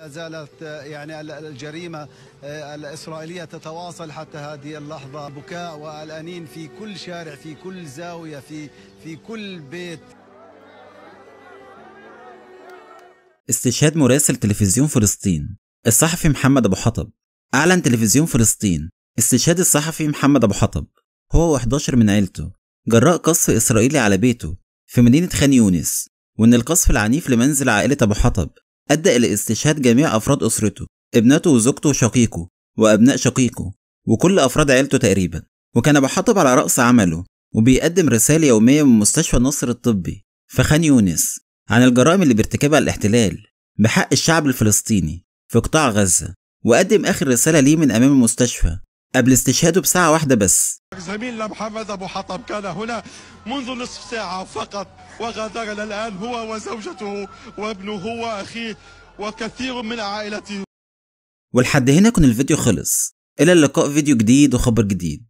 لا زالت يعني الجريمة الإسرائيلية تتواصل حتى هذه اللحظة. بكاء والأنين في كل شارع في كل زاوية في في كل بيت. استشهاد مراسل تلفزيون فلسطين. الصحفي محمد أبو حطب. أعلن تلفزيون فلسطين. استشهاد الصحفي محمد أبو حطب. هو و11 من عيلته. جراء قصف إسرائيلي على بيته في مدينة خان يونس. وإن القصف العنيف لمنزل عائلة أبو حطب. أدى إلى استشهاد جميع أفراد أسرته ابنته وزوجته وشقيقه وأبناء شقيقه وكل أفراد عيلته تقريبا وكان أبو حطب على رأس عمله وبيقدم رسالة يومية من مستشفى النصر الطبي في خان يونس عن الجرائم اللي بيرتكبها الاحتلال بحق الشعب الفلسطيني في قطاع غزة وقدم آخر رسالة ليه من أمام المستشفى قبل استشهاده بساعة واحدة بس. زميلنا محمد أبو حطب. كان هنا منذ نصف ساعة فقط وغادرنا الآن هو وزوجته وابنه وأخيه وكثير من عائلته. ولحد هنا يكون الفيديو خلص. إلى اللقاء فيديو جديد وخبر جديد.